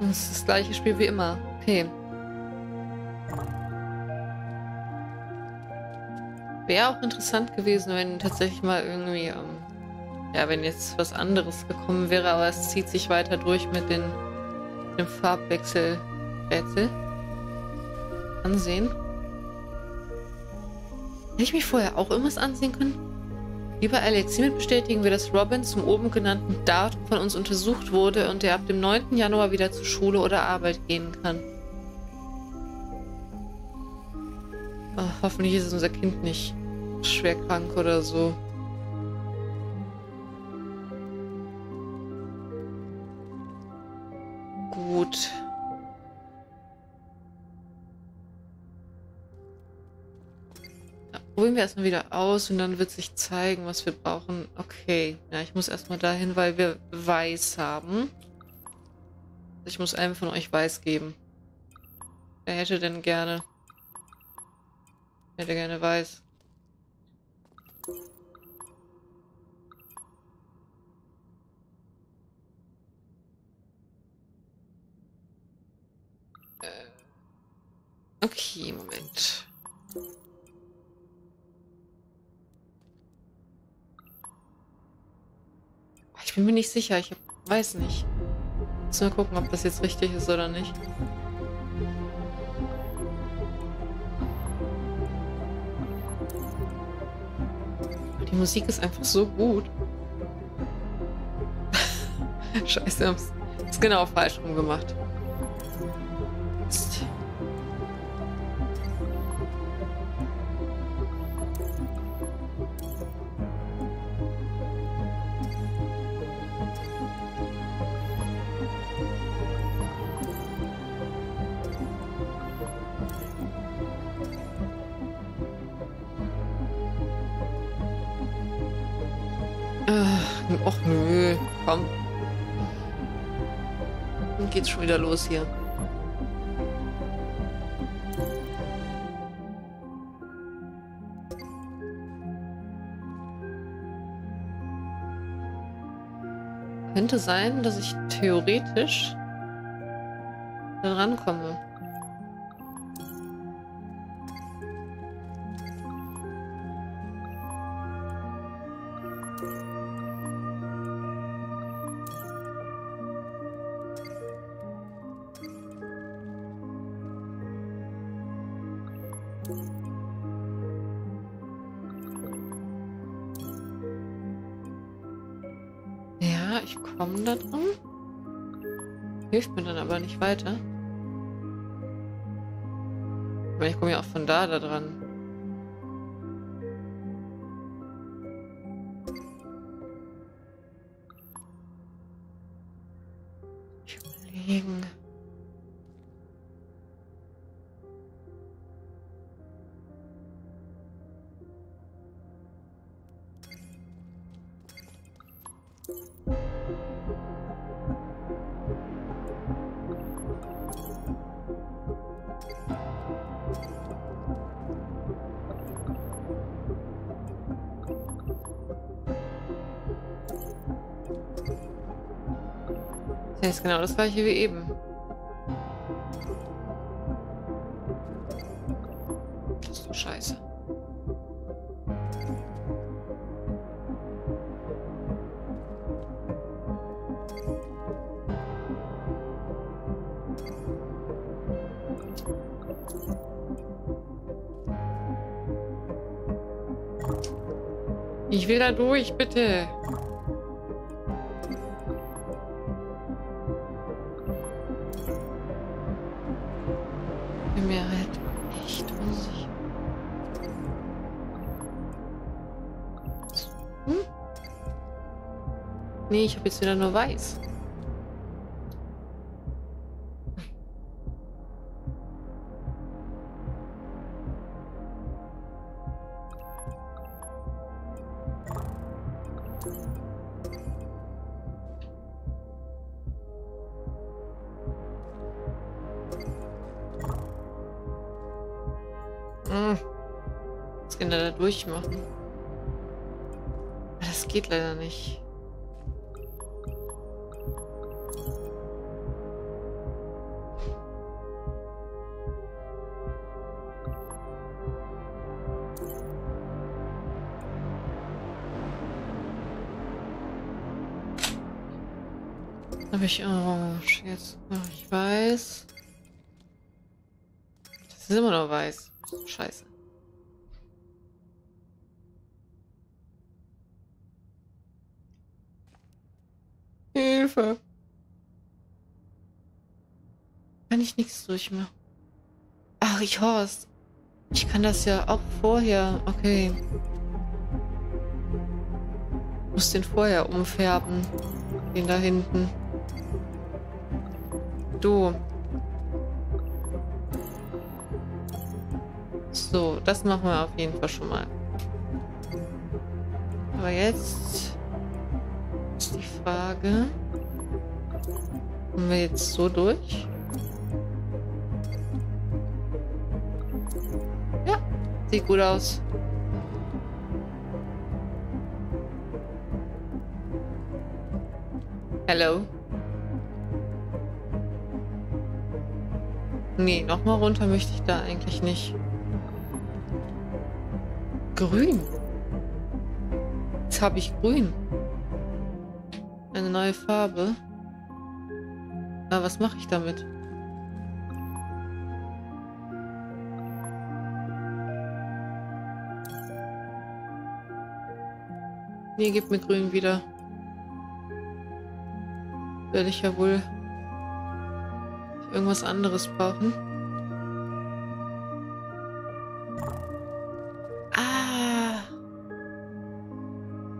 Das ist das gleiche Spiel wie immer. Okay. Wäre auch interessant gewesen, wenn tatsächlich mal irgendwie, ähm, ja, wenn jetzt was anderes gekommen wäre, aber es zieht sich weiter durch mit den, dem Farbwechsel Rätsel. Ansehen. Hätte ich mich vorher auch irgendwas ansehen können? Lieber Alex, hiermit bestätigen wir, dass Robin zum oben genannten Datum von uns untersucht wurde und er ab dem 9. Januar wieder zur Schule oder Arbeit gehen kann. Oh, hoffentlich ist unser Kind nicht schwer krank oder so. Probieren wir erstmal wieder aus und dann wird sich zeigen, was wir brauchen. Okay, ja, ich muss erstmal dahin, weil wir Weiß haben. Ich muss einem von euch Weiß geben. Wer hätte denn gerne? Wer hätte gerne Weiß? Äh, okay, Moment. Bin mir nicht sicher. Ich weiß nicht. Muss mal gucken, ob das jetzt richtig ist oder nicht. Die Musik ist einfach so gut. Scheiße, wir haben es genau falsch rum gemacht. Och nö, komm. Dann geht's schon wieder los hier. Könnte sein, dass ich theoretisch da rankomme. Ich komme da dran. Hilft mir dann aber nicht weiter. Aber ich komme ja auch von da da dran. Das ist genau das gleiche wie eben. Ich will da durch, bitte. Nee, ich habe jetzt wieder nur weiß. Hm. Was kann er da durchmachen? Ah, das geht leider nicht. Habe ich oh, orange jetzt? Ich weiß. Das ist immer noch weiß. Scheiße. Hilfe. Kann ich nichts durchmachen. Ach, ich Horst. Ich kann das ja auch vorher. Okay. Muss den vorher umfärben. Den da hinten. Du. So, das machen wir auf jeden Fall schon mal. Aber jetzt ist die Frage. Kommen wir jetzt so durch? Ja, sieht gut aus. Hello. Nee, nochmal runter möchte ich da eigentlich nicht. Grün. Jetzt habe ich grün. Eine neue Farbe. Aber was mache ich damit? Nee, gib mir grün wieder. Werde ich ja wohl irgendwas anderes brauchen.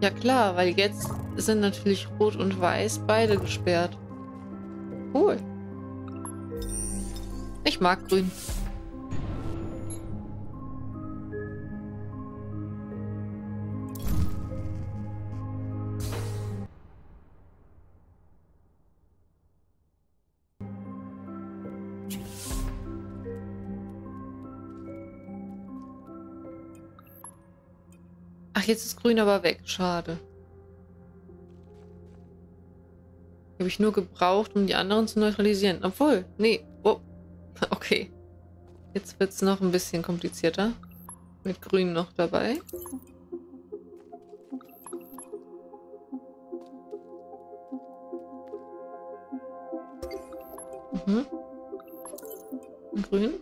Ja klar, weil jetzt sind natürlich Rot und Weiß beide gesperrt. Cool. Ich mag Grün. Ach, jetzt ist grün aber weg. Schade. Habe ich nur gebraucht, um die anderen zu neutralisieren. Obwohl, nee. Oh. Okay. Jetzt wird es noch ein bisschen komplizierter. Mit grün noch dabei. Mhm. Grün.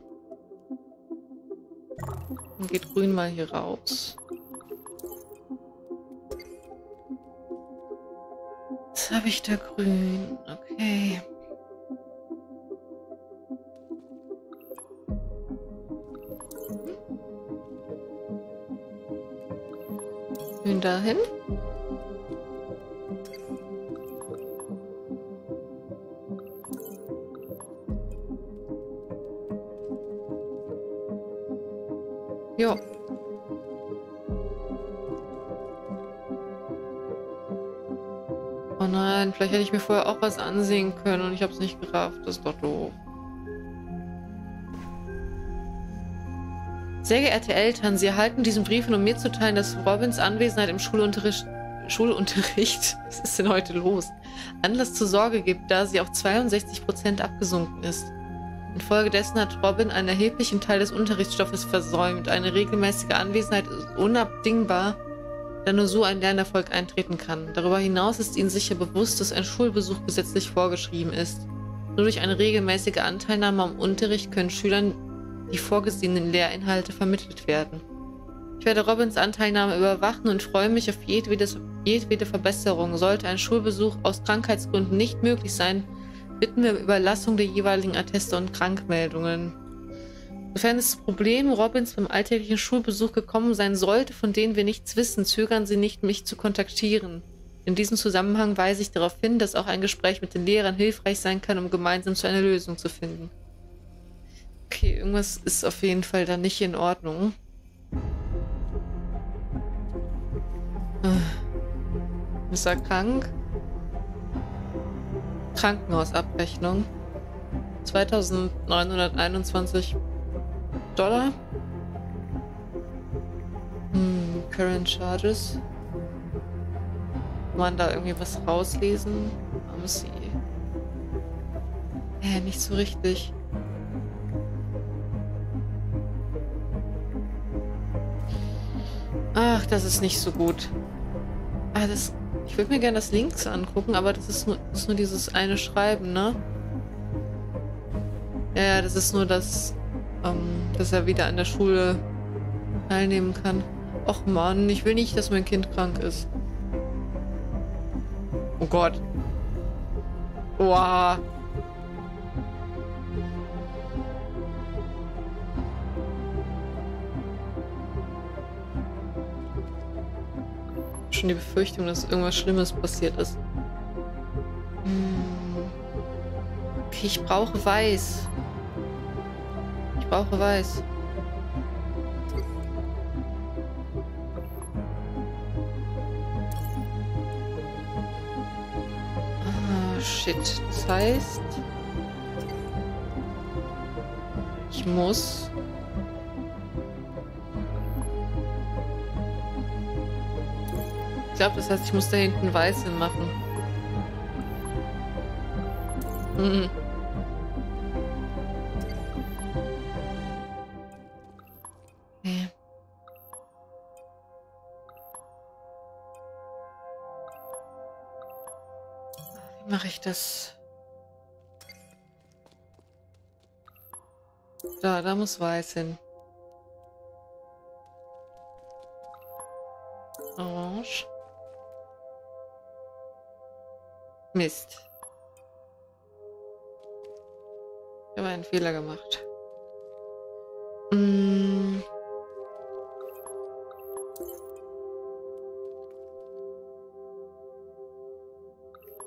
Dann geht grün mal hier raus. Habe ich da grün? Okay. Grün dahin. Ja. Vielleicht hätte ich mir vorher auch was ansehen können und ich habe es nicht gerafft. Das ist doch doof. Sehr geehrte Eltern, Sie erhalten diesen Brief, um mir zu teilen, dass Robins Anwesenheit im Schulunterricht, Schulunterricht, was ist denn heute los, Anlass zur Sorge gibt, da sie auf 62% abgesunken ist. Infolgedessen hat Robin einen erheblichen Teil des Unterrichtsstoffes versäumt. Eine regelmäßige Anwesenheit ist unabdingbar da nur so ein Lernerfolg eintreten kann. Darüber hinaus ist ihnen sicher bewusst, dass ein Schulbesuch gesetzlich vorgeschrieben ist. Nur durch eine regelmäßige Anteilnahme am Unterricht können Schülern die vorgesehenen Lehrinhalte vermittelt werden. Ich werde Robins Anteilnahme überwachen und freue mich auf jedwede, jedwede Verbesserung. Sollte ein Schulbesuch aus Krankheitsgründen nicht möglich sein, bitten wir um Überlassung der jeweiligen Atteste und Krankmeldungen. Sofern das Problem Robins beim alltäglichen Schulbesuch gekommen sein sollte, von denen wir nichts wissen, zögern Sie nicht, mich zu kontaktieren. In diesem Zusammenhang weise ich darauf hin, dass auch ein Gespräch mit den Lehrern hilfreich sein kann, um gemeinsam zu einer Lösung zu finden. Okay, irgendwas ist auf jeden Fall da nicht in Ordnung. Äh, ist er krank? Krankenhausabrechnung. 2921 Dollar. Hm, Current Charges. Kann man da irgendwie was rauslesen? Haben sie. Hä, nicht so richtig. Ach, das ist nicht so gut. Ah, das Ich würde mir gerne das Links angucken, aber das ist, nur, das ist nur dieses eine Schreiben, ne? Ja, das ist nur das, ähm, dass er wieder an der Schule teilnehmen kann. Och Mann, ich will nicht, dass mein Kind krank ist. Oh Gott. Wow. Schon die Befürchtung, dass irgendwas Schlimmes passiert ist. Hm. Okay, ich brauche Weiß. Ich brauche Weiß. Shit. Das heißt... Ich muss... Ich glaube, das heißt, ich muss da hinten weiß hinmachen. Mhm. Ich das? Da, da muss weiß hin. Orange. Mist. Ich habe einen Fehler gemacht. Mmh.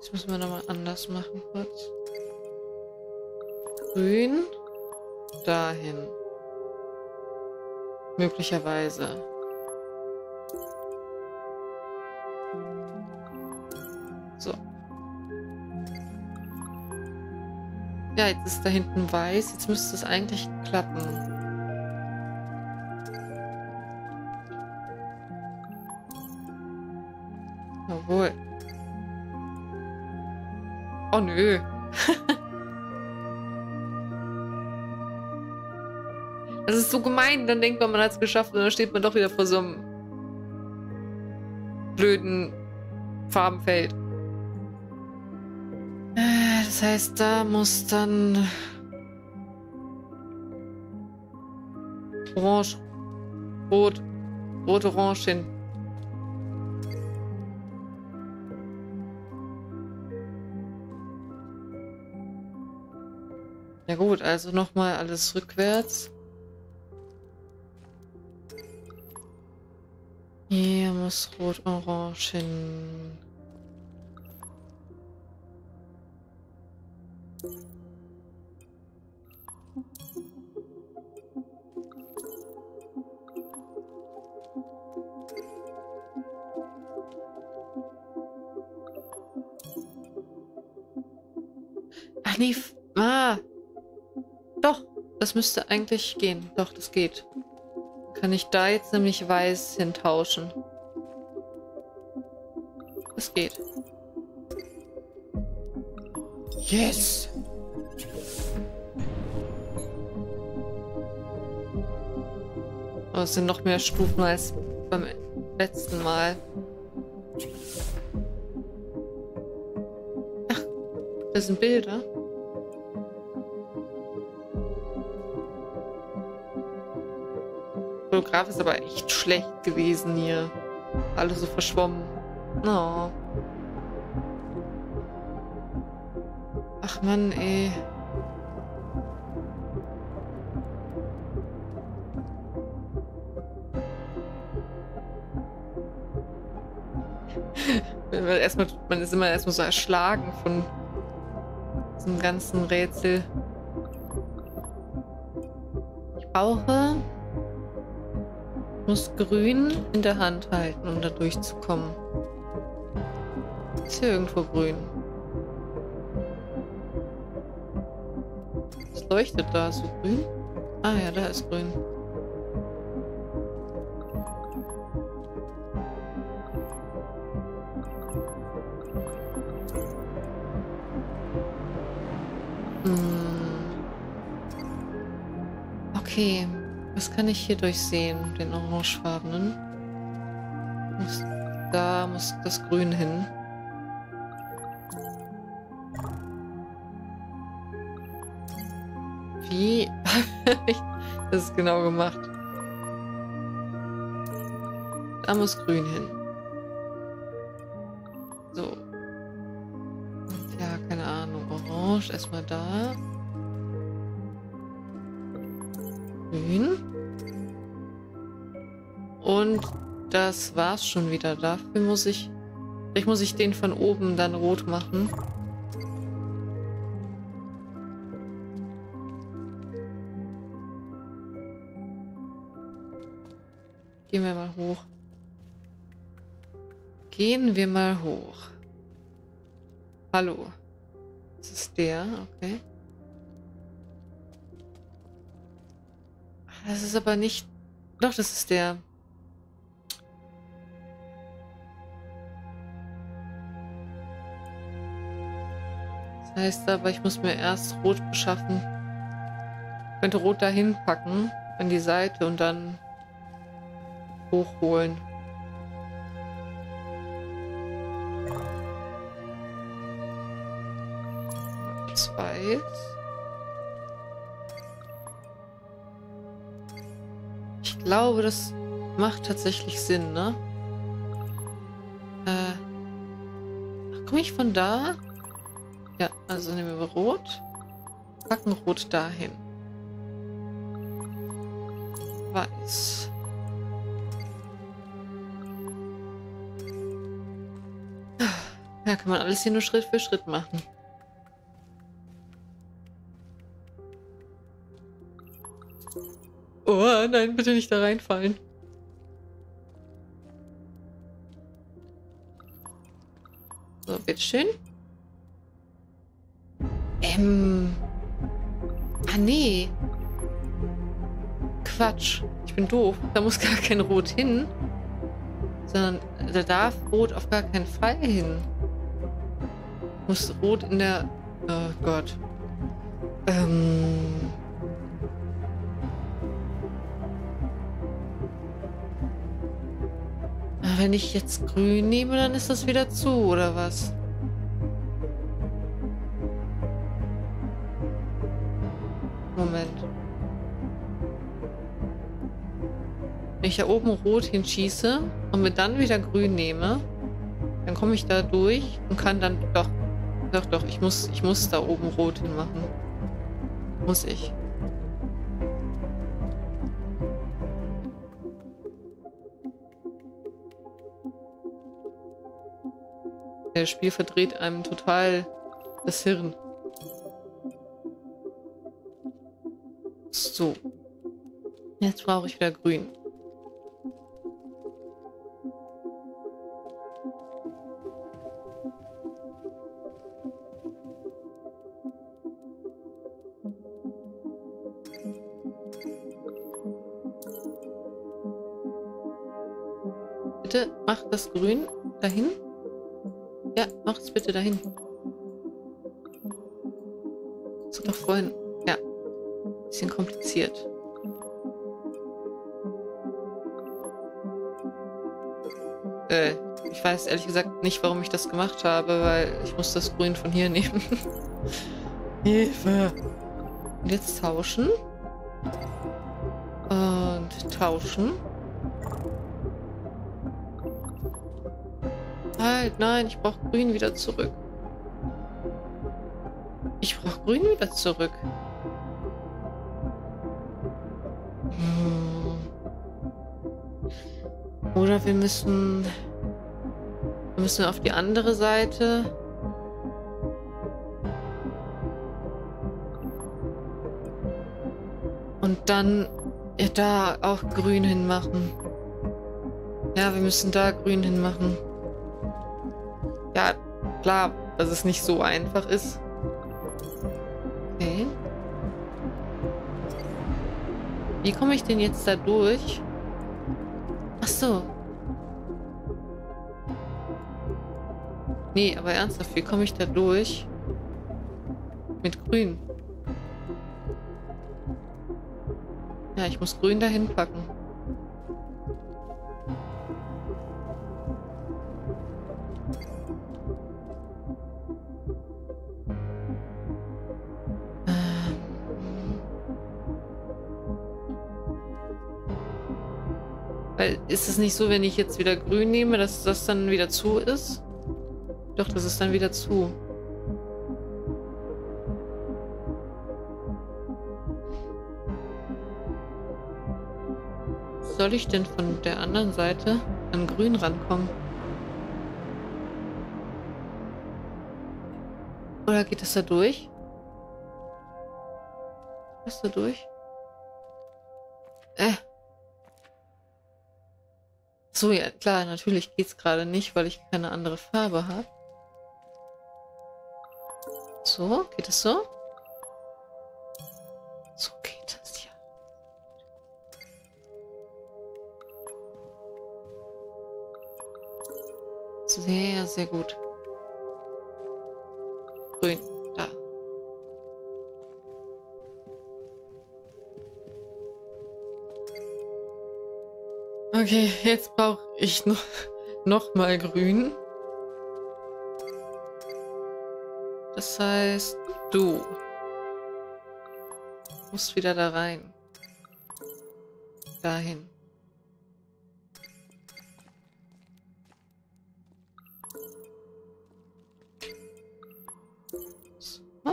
Das müssen wir nochmal anders machen kurz. Grün. Dahin. Möglicherweise. So. Ja, jetzt ist da hinten weiß. Jetzt müsste es eigentlich klappen. Jawohl. Oh nö. das ist so gemein. Dann denkt man, man hat es geschafft und dann steht man doch wieder vor so einem blöden Farbenfeld. Äh, das heißt, da muss dann Orange, Rot, Rot-Orange hin. Ja gut, also nochmal alles rückwärts. Hier muss rot-orange hin. Das müsste eigentlich gehen. Doch, das geht. Kann ich da jetzt nämlich weiß hintauschen. Das geht. Yes! Oh, es sind noch mehr Stufen als beim letzten Mal. Ach, das sind Bilder. Fotograf ist aber echt schlecht gewesen hier. Alle so verschwommen. Oh. Ach Mann, ey. erstmal, man ist immer erstmal so erschlagen von diesem ganzen Rätsel. Ich brauche muss grün in der Hand halten, um da durchzukommen. Ist hier irgendwo grün? Es leuchtet da so grün. Ah ja, da ist grün. Hm. Okay. Was kann ich hier durchsehen? Den orangefarbenen. Da muss das Grün hin. Wie habe ich das genau gemacht? Da muss Grün hin. So. Ja, keine Ahnung. Orange erstmal da. Grün. Und das war's schon wieder. Dafür muss ich... Vielleicht muss ich den von oben dann rot machen. Gehen wir mal hoch. Gehen wir mal hoch. Hallo. Das ist der, okay. Das ist aber nicht... Doch, das ist der. Das heißt aber, ich muss mir erst Rot beschaffen. Ich könnte Rot dahin packen, an die Seite und dann hochholen. Zwei. Glaube, das macht tatsächlich Sinn, ne? Äh. Komme ich von da? Ja, also nehmen wir Rot. Packen Rot dahin. Weiß. Ja, kann man alles hier nur Schritt für Schritt machen. Nein, bitte nicht da reinfallen. So, bitteschön. Ähm. Ah, nee. Quatsch. Ich bin doof. Da muss gar kein Rot hin. Sondern da darf Rot auf gar keinen Fall hin. Muss Rot in der... Oh Gott. Ähm... Wenn ich jetzt grün nehme, dann ist das wieder zu, oder was? Moment. Wenn ich da oben rot hinschieße und mir dann wieder grün nehme, dann komme ich da durch und kann dann doch doch, doch, ich muss, ich muss da oben rot hinmachen. Muss ich. Das Spiel verdreht einem total das Hirn. So. Jetzt brauche ich wieder grün. Bitte mach das Grün dahin. Mach es bitte dahin. So doch vorhin. Ja. Bisschen kompliziert. Äh, ich weiß ehrlich gesagt nicht, warum ich das gemacht habe, weil ich muss das Grün von hier nehmen. Hilfe! Und jetzt tauschen. Und tauschen. Halt, nein, ich brauche grün wieder zurück. Ich brauche grün wieder zurück. Hm. Oder wir müssen... Wir müssen auf die andere Seite. Und dann ja, da auch grün hinmachen. Ja, wir müssen da grün hinmachen. Ja, klar, dass es nicht so einfach ist. Okay. Wie komme ich denn jetzt da durch? Ach so. Nee, aber ernsthaft, wie komme ich da durch? Mit grün. Ja, ich muss grün dahin packen. Nicht so, wenn ich jetzt wieder grün nehme, dass das dann wieder zu ist? Doch, das ist dann wieder zu. Soll ich denn von der anderen Seite an grün rankommen? Oder geht das da durch? Was da durch? Äh. So, ja, klar, natürlich geht es gerade nicht, weil ich keine andere Farbe habe. So, geht es so? So geht das ja. Sehr, sehr gut. Grün. Okay, jetzt brauche ich noch, noch mal grün. Das heißt, du musst wieder da rein. Dahin. Oh,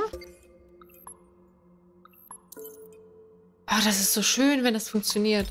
das ist so schön, wenn das funktioniert.